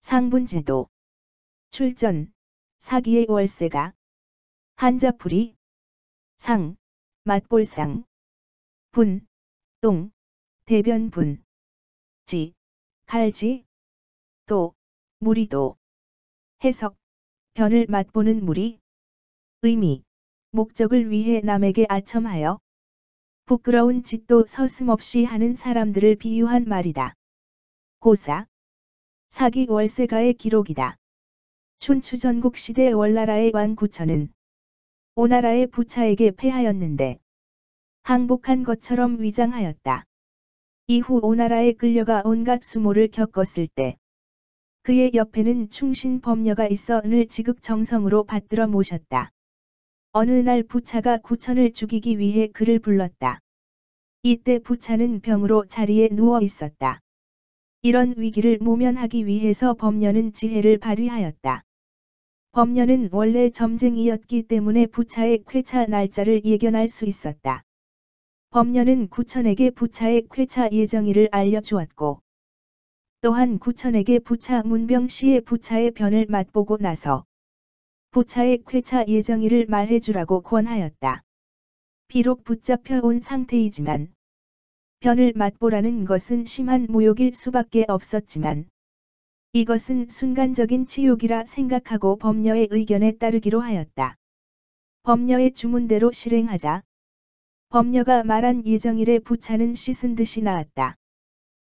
상분지도 출전 사기의 월세가 한자풀이 상 맛볼상 분 똥 대변분 지 칼지 도 무리도 해석 변을 맛보는 무리 의미 목적을 위해 남에게 아첨하여 부끄러운 짓도 서슴없이 하는 사람들을 비유한 말이다. 고사 사기 월세가의 기록이다. 춘추 전국 시대 월나라의 왕 구천은 오나라의 부차에게 패하였는데 항복한 것처럼 위장하였다. 이후 오나라에 끌려가 온갖 수모를 겪었을 때 그의 옆에는 충신 범녀가 있어 늘 지극정성으로 받들어 모셨다. 어느 날 부차가 구천을 죽이기 위해 그를 불렀다. 이때 부차는 병으로 자리에 누워 있었다. 이런 위기를 모면하기 위해서 범녀는 지혜를 발휘하였다. 범녀는 원래 점쟁이였기 때문에 부차의 쾌차 날짜를 예견할 수 있었다. 범녀는 구천에게 부차의 쾌차 예정일을 알려주었고 또한 구천에게 부차 문병 시의 부차의 변을 맛보고 나서 부차의 쾌차 예정일을 말해주라고 권하였다. 비록 붙잡혀 온 상태이지만 변을 맛보라는 것은 심한 모욕일 수밖에 없었지만 이것은 순간적인 치욕이라 생각하고 범녀의 의견에 따르기로 하였다. 범녀의 주문대로 실행하자 범녀가 말한 예정일에 부차는 씻은 듯이 나았다.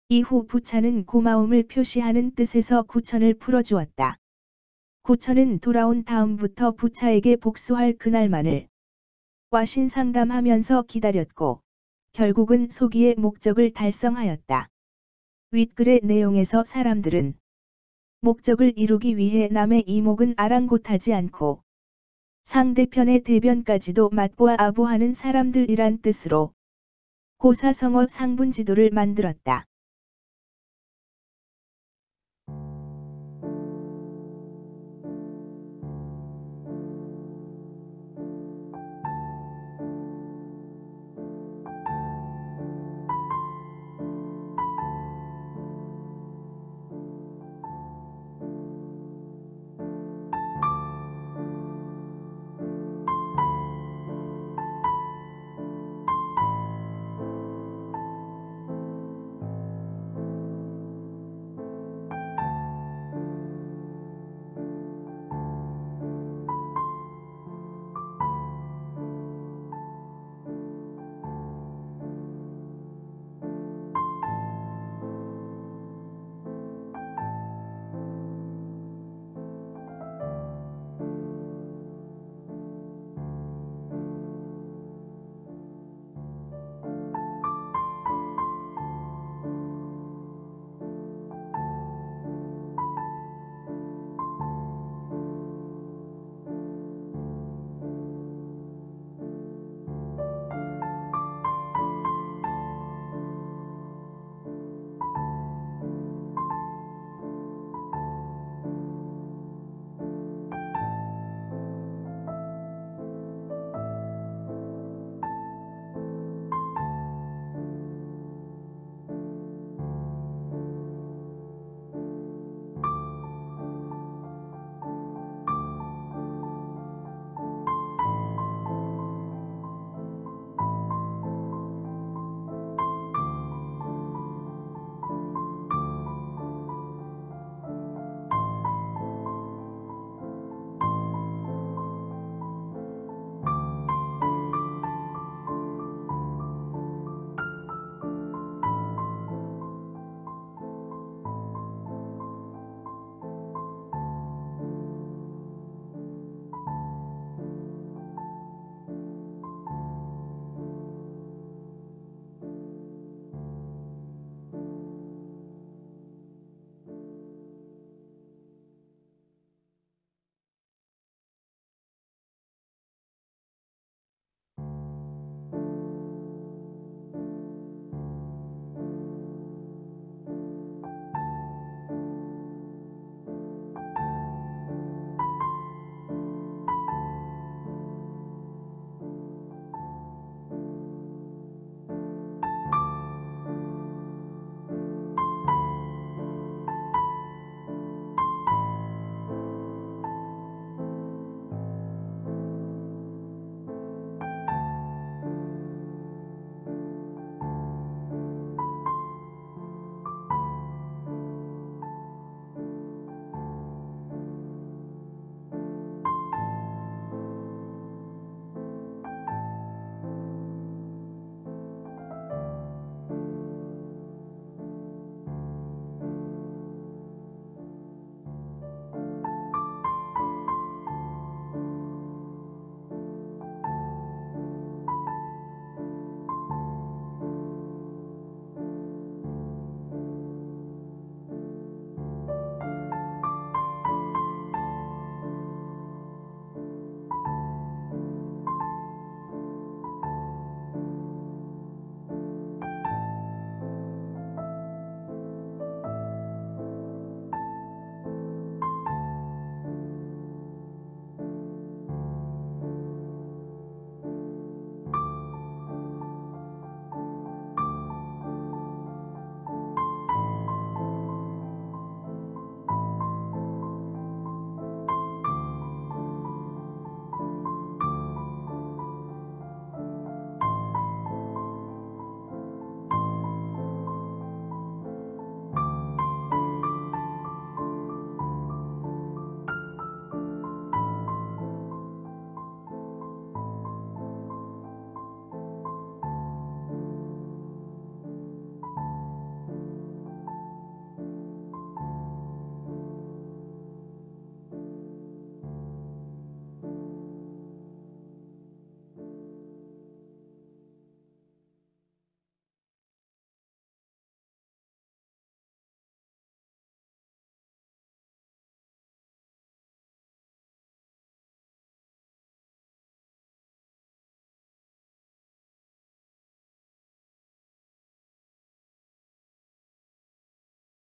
이후 부차는 고마움을 표시하는 뜻에서 구천을 풀어주었다. 구천은 돌아온 다음부터 부차에게 복수할 그날만을 와신 상담하면서 기다렸고 결국은 소기의 목적을 달성하였다. 윗글의 내용에서 사람들은 목적을 이루기 위해 남의 이목은 아랑곳하지 않고 상대편의 대변까지도 맛보아 아부하는 사람들이란 뜻으로 고사성어 상분 지도를 만들었다.